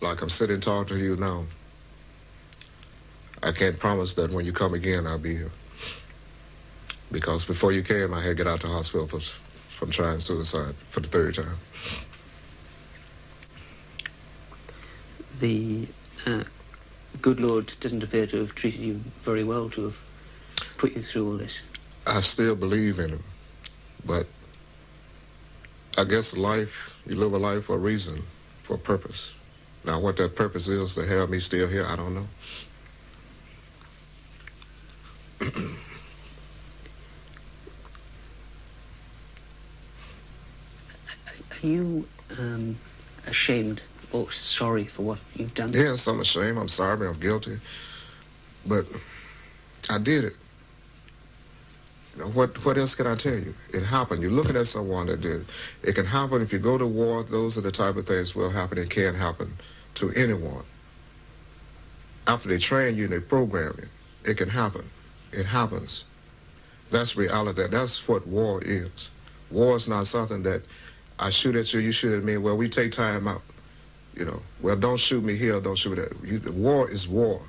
like I'm sitting talking to you now, I can't promise that when you come again, I'll be here. Because before you came, I had to get out the hospital for, from trying suicide for the third time. The uh, good Lord doesn't appear to have treated you very well to have put you through all this. I still believe in him, but I guess life, you live a life for a reason, for a purpose. Now, what that purpose is to have me still here, I don't know. Are you um, ashamed or sorry for what you've done? Yes, I'm ashamed. I'm sorry. I'm guilty. But I did it. What, what else can I tell you? It happened. You're looking at someone that did it. Can happen if you go to war. Those are the type of things will happen. It can happen to anyone. After they train you and they program you, it can happen. It happens. That's reality. That's what war is. War is not something that I shoot at you, you shoot at me. Well, we take time out. You know, well, don't shoot me here, don't shoot me there. You, the war is war.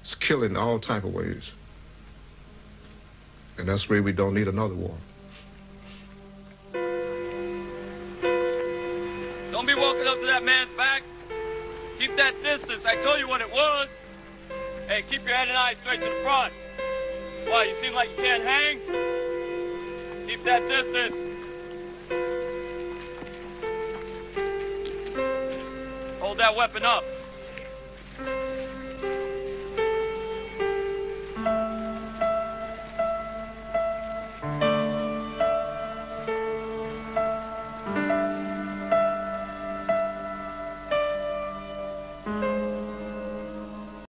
It's killing all type of ways. And that's where we don't need another war. Don't be walking up to that man's back. Keep that distance. I told you what it was. Hey, keep your head and eyes straight to the front. Why, you seem like you can't hang? Keep that distance. Hold that weapon up.